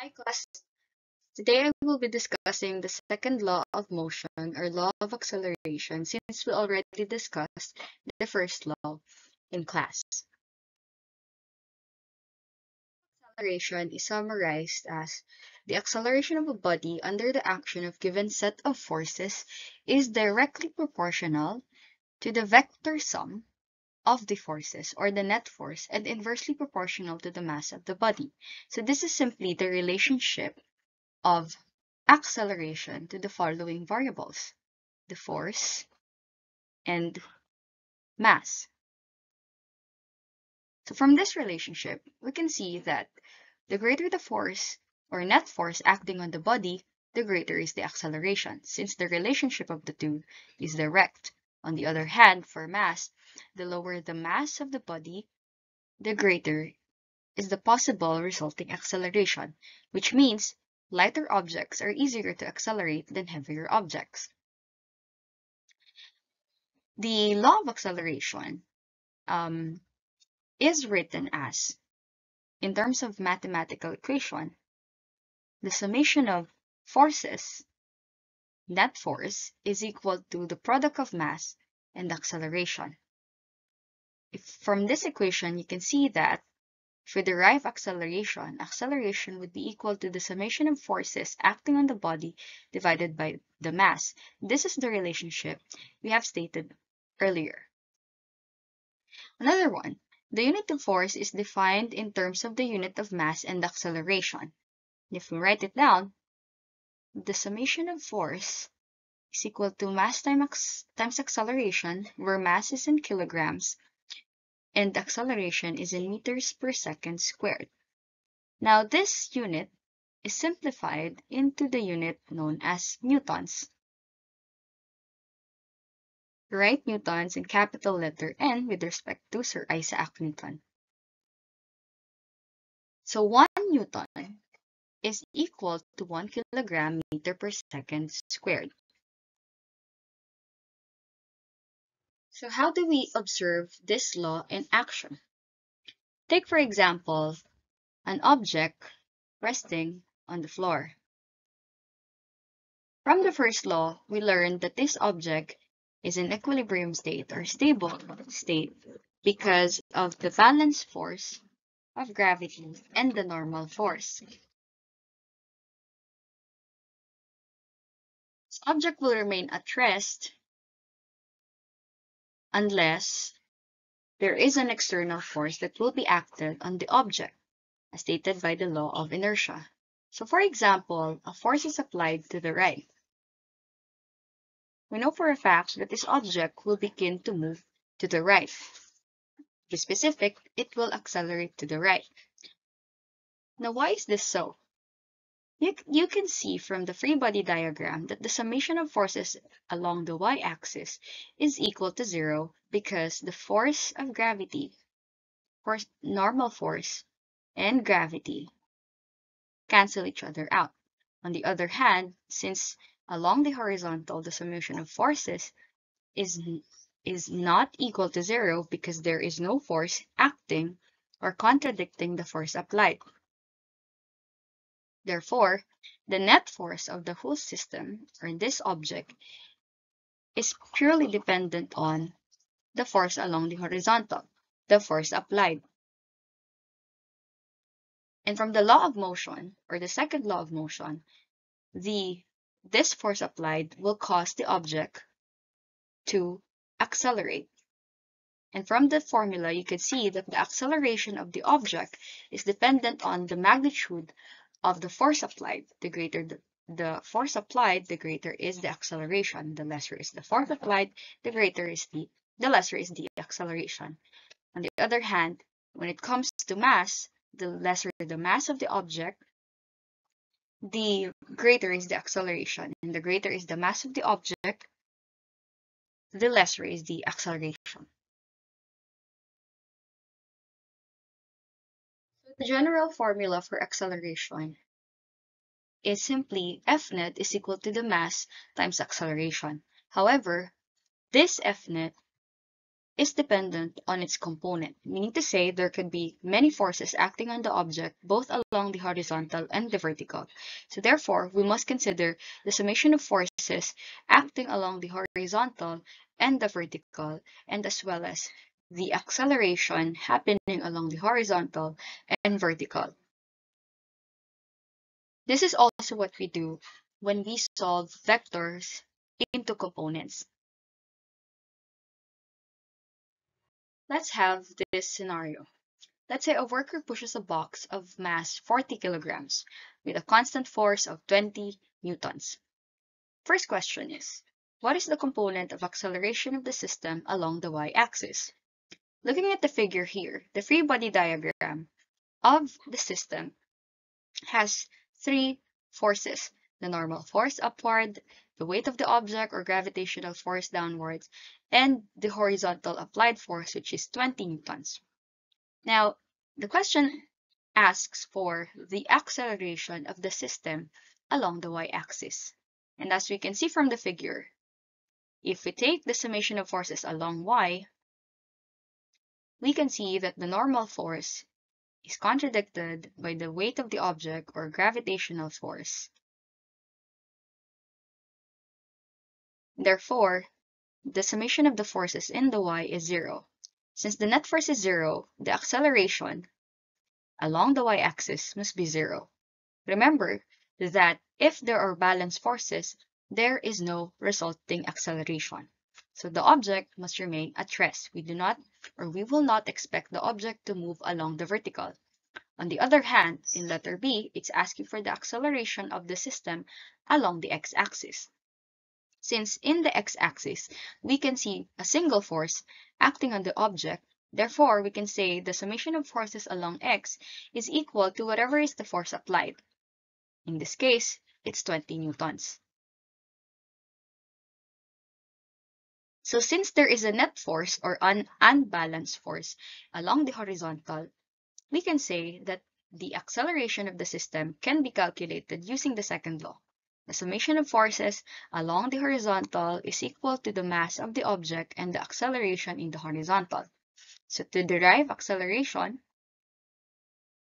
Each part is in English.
Hi class. Today I will be discussing the second law of motion or law of acceleration since we already discussed the first law in class. Acceleration is summarized as the acceleration of a body under the action of given set of forces is directly proportional to the vector sum of the forces or the net force and inversely proportional to the mass of the body. So this is simply the relationship of acceleration to the following variables, the force and mass. So from this relationship, we can see that the greater the force or net force acting on the body, the greater is the acceleration, since the relationship of the two is direct. On the other hand, for mass, the lower the mass of the body, the greater is the possible resulting acceleration, which means lighter objects are easier to accelerate than heavier objects. The law of acceleration um, is written as, in terms of mathematical equation, the summation of forces, net force, is equal to the product of mass and acceleration. If from this equation, you can see that if we derive acceleration, acceleration would be equal to the summation of forces acting on the body divided by the mass. This is the relationship we have stated earlier. Another one, the unit of force is defined in terms of the unit of mass and acceleration. If we write it down, the summation of force is equal to mass times, times acceleration, where mass is in kilograms, and acceleration is in meters per second squared. Now this unit is simplified into the unit known as newtons. Write newtons in capital letter N with respect to Sir Isaac Newton. So 1 newton is equal to 1 kilogram meter per second squared. So how do we observe this law in action? Take for example, an object resting on the floor. From the first law, we learned that this object is in equilibrium state or stable state because of the balance force of gravity and the normal force. Object will remain at rest unless there is an external force that will be acted on the object, as stated by the law of inertia. So for example, a force is applied to the right. We know for a fact that this object will begin to move to the right. To be specific, it will accelerate to the right. Now, why is this so? You, you can see from the free body diagram that the summation of forces along the y-axis is equal to zero because the force of gravity, force, normal force, and gravity cancel each other out. On the other hand, since along the horizontal the summation of forces is, is not equal to zero because there is no force acting or contradicting the force applied. Therefore, the net force of the whole system, or this object, is purely dependent on the force along the horizontal, the force applied. And from the law of motion, or the second law of motion, the this force applied will cause the object to accelerate. And from the formula, you can see that the acceleration of the object is dependent on the magnitude of the force applied. The greater the, the force applied, the greater is the acceleration. The lesser is the force applied, the greater is the, the lesser is the acceleration. On the other hand, when it comes to mass, the lesser the mass of the object, the greater is the acceleration. And the greater is the mass of the object, the lesser is the acceleration. The general formula for acceleration is simply F net is equal to the mass times acceleration. However, this F net is dependent on its component, meaning to say there could be many forces acting on the object both along the horizontal and the vertical. So therefore, we must consider the summation of forces acting along the horizontal and the vertical, and as well as the acceleration happening along the horizontal and vertical. This is also what we do when we solve vectors into components. Let's have this scenario. Let's say a worker pushes a box of mass 40 kilograms with a constant force of 20 newtons. First question is, what is the component of acceleration of the system along the y-axis? Looking at the figure here, the free body diagram of the system has three forces, the normal force upward, the weight of the object or gravitational force downwards, and the horizontal applied force, which is 20 newtons. Now, the question asks for the acceleration of the system along the y-axis. And as we can see from the figure, if we take the summation of forces along y, we can see that the normal force is contradicted by the weight of the object or gravitational force. Therefore, the summation of the forces in the y is zero. Since the net force is zero, the acceleration along the y-axis must be zero. Remember that if there are balanced forces, there is no resulting acceleration. So the object must remain at rest. We do not or we will not expect the object to move along the vertical. On the other hand, in letter B, it's asking for the acceleration of the system along the x-axis. Since in the x-axis, we can see a single force acting on the object, therefore we can say the summation of forces along x is equal to whatever is the force applied. In this case, it's 20 newtons. So since there is a net force or an unbalanced force along the horizontal, we can say that the acceleration of the system can be calculated using the second law. The summation of forces along the horizontal is equal to the mass of the object and the acceleration in the horizontal. So to derive acceleration,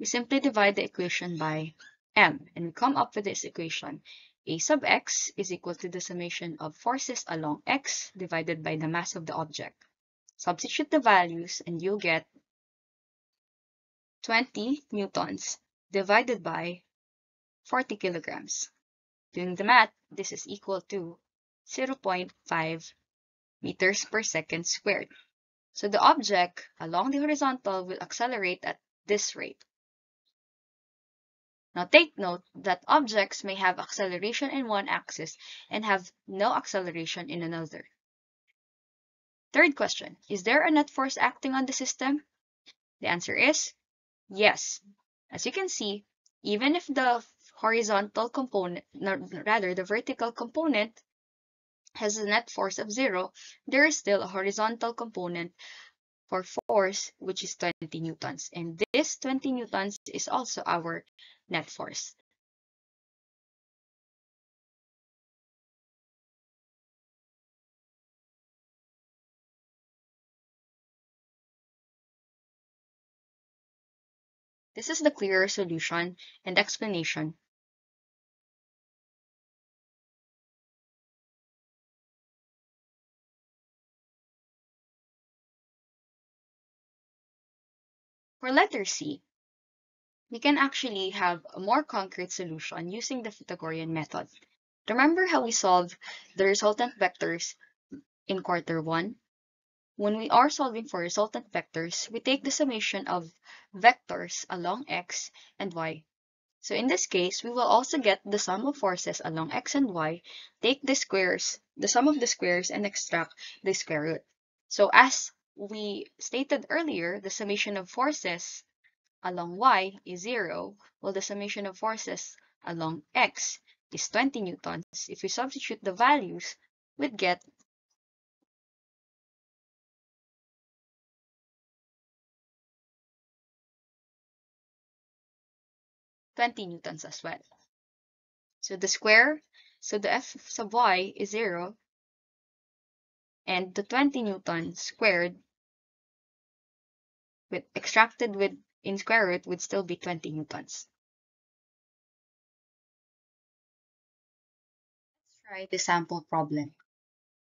we simply divide the equation by m and we come up with this equation. A sub x is equal to the summation of forces along x divided by the mass of the object. Substitute the values and you'll get 20 newtons divided by 40 kilograms. Doing the math, this is equal to 0.5 meters per second squared. So the object along the horizontal will accelerate at this rate. Now take note that objects may have acceleration in one axis and have no acceleration in another. Third question, is there a net force acting on the system? The answer is yes. As you can see, even if the horizontal component, rather the vertical component has a net force of zero, there is still a horizontal component for force, which is 20 newtons. And this 20 newtons is also our net force. This is the clearer solution and explanation For letter C, we can actually have a more concrete solution using the Pythagorean method. Remember how we solved the resultant vectors in quarter 1? When we are solving for resultant vectors, we take the summation of vectors along x and y. So in this case, we will also get the sum of forces along x and y, take the squares, the sum of the squares, and extract the square root. So as we stated earlier, the summation of forces along y is 0, while the summation of forces along x is 20 newtons. If we substitute the values, we'd get Twenty newtons as well. So the square, so the f sub y is zero, and the 20 newtons squared with extracted with in square root would still be 20 newtons. Let's try the sample problem.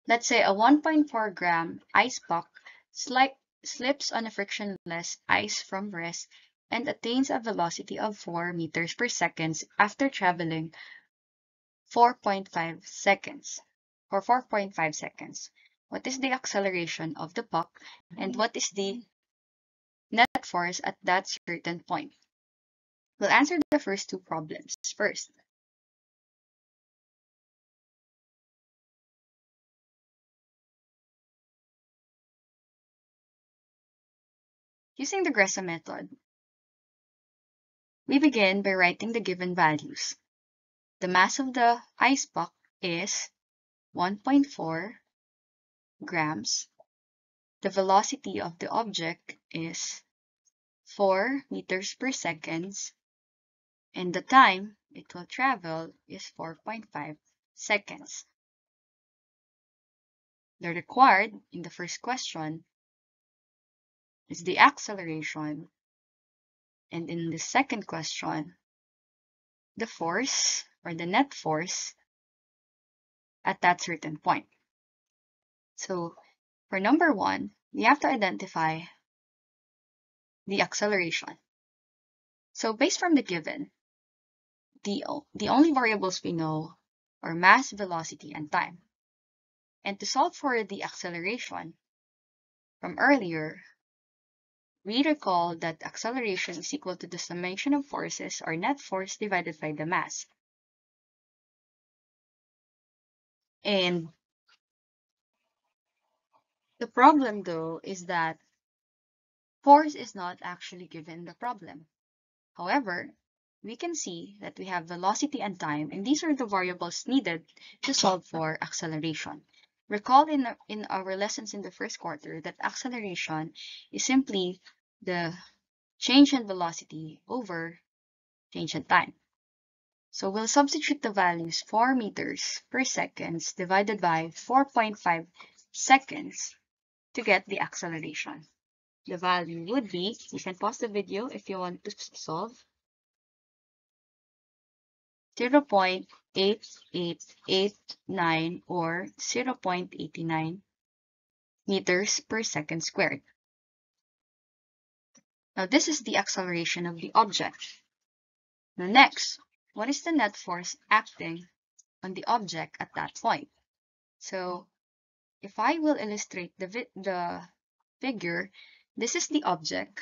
Let's say a 1.4 gram ice puck sli slips on a frictionless ice from rest and attains a velocity of 4 meters per second after traveling 4.5 seconds or 4.5 seconds. What is the acceleration of the puck and what is the net force at that certain point? We'll answer the first two problems first. Using the GRESA method, we begin by writing the given values. The mass of the ice puck is 1.4 grams. The velocity of the object is 4 meters per second. And the time it will travel is 4.5 seconds. The required in the first question is the acceleration. And in the second question, the force or the net force at that certain point. So for number one, we have to identify the acceleration. So based from the given, the, the only variables we know are mass, velocity, and time. And to solve for the acceleration from earlier, we recall that acceleration is equal to the summation of forces or net force divided by the mass. And the problem though is that force is not actually given the problem. However, we can see that we have velocity and time, and these are the variables needed to solve for acceleration. Recall in, in our lessons in the first quarter that acceleration is simply the change in velocity over change in time. So we'll substitute the values 4 meters per second divided by 4.5 seconds to get the acceleration. The value would be, you can pause the video if you want to solve, 0 0.8889 or 0 0.89 meters per second squared. Now this is the acceleration of the object. Now next, what is the net force acting on the object at that point? So if I will illustrate the, the figure, this is the object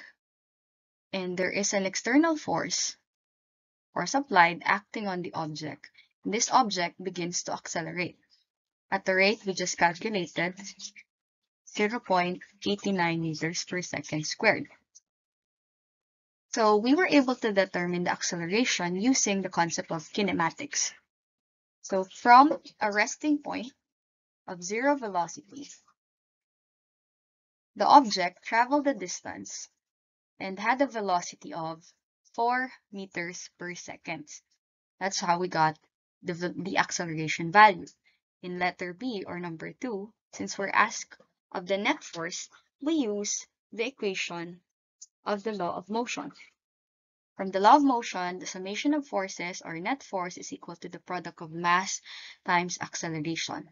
and there is an external force or applied acting on the object. This object begins to accelerate at the rate we just calculated 0.89 meters per second squared. So we were able to determine the acceleration using the concept of kinematics. So from a resting point of zero velocity, the object traveled the distance and had a velocity of 4 meters per second. That's how we got the, the acceleration value. In letter B or number 2, since we're asked of the net force, we use the equation of the law of motion. From the law of motion, the summation of forces or net force is equal to the product of mass times acceleration.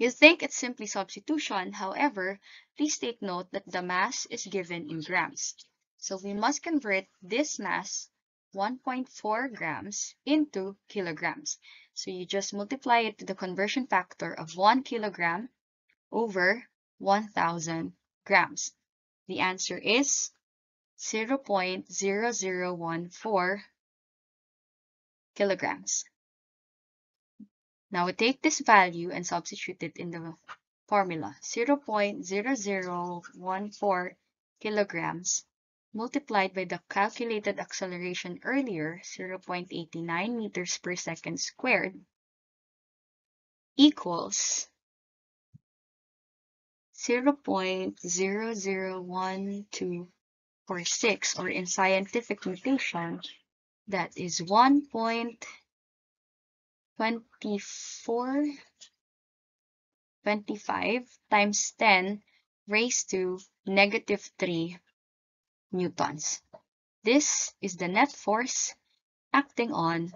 You think it's simply substitution, however, please take note that the mass is given in grams. So we must convert this mass, 1.4 grams, into kilograms. So you just multiply it to the conversion factor of 1 kilogram over 1,000 grams. The answer is 0.0014 kilograms. Now we take this value and substitute it in the formula. 0.0014 kilograms multiplied by the calculated acceleration earlier, 0.89 meters per second squared, equals 0.001246, or in scientific notation, that is 1.2425 times 10 raised to negative 3 newtons. This is the net force acting on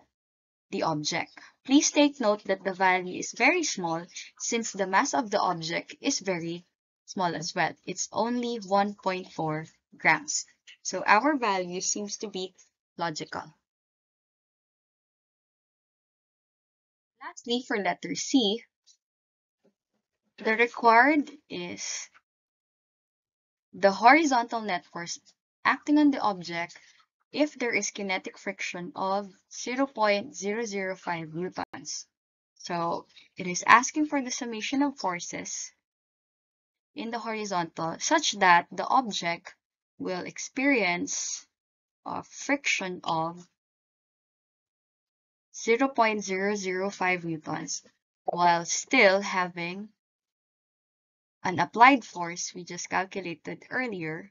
the object. Please take note that the value is very small since the mass of the object is very small as well. It's only 1.4 grams. So our value seems to be logical. Lastly, for letter C, the required is the horizontal net force acting on the object if there is kinetic friction of 0.005 newtons. So it is asking for the summation of forces in the horizontal such that the object will experience a friction of 0.005 newtons while still having an applied force we just calculated earlier,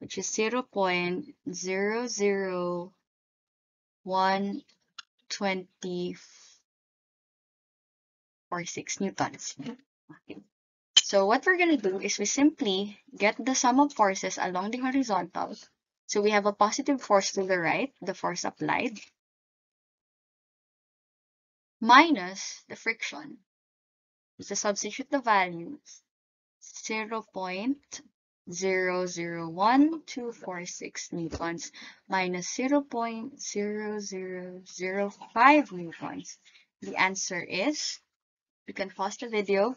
which is 0.0012046 newtons. So what we're going to do is we simply get the sum of forces along the horizontal. So we have a positive force to the right, the force applied, minus the friction. So substitute the values 0 0.001246 newtons minus 0 0.0005 newtons. The answer is, you can pause the video.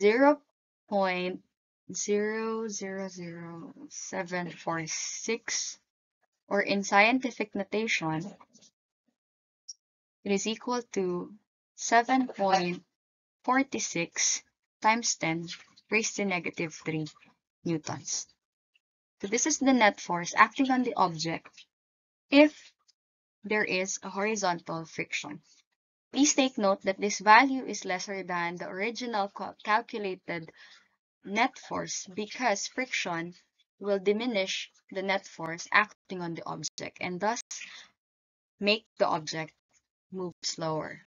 Zero point zero zero zero seven four six, or in scientific notation, it is equal to 7.46 times 10 raised to negative 3 newtons. So this is the net force acting on the object if there is a horizontal friction. Please take note that this value is lesser than the original calculated net force because friction will diminish the net force acting on the object and thus make the object move slower.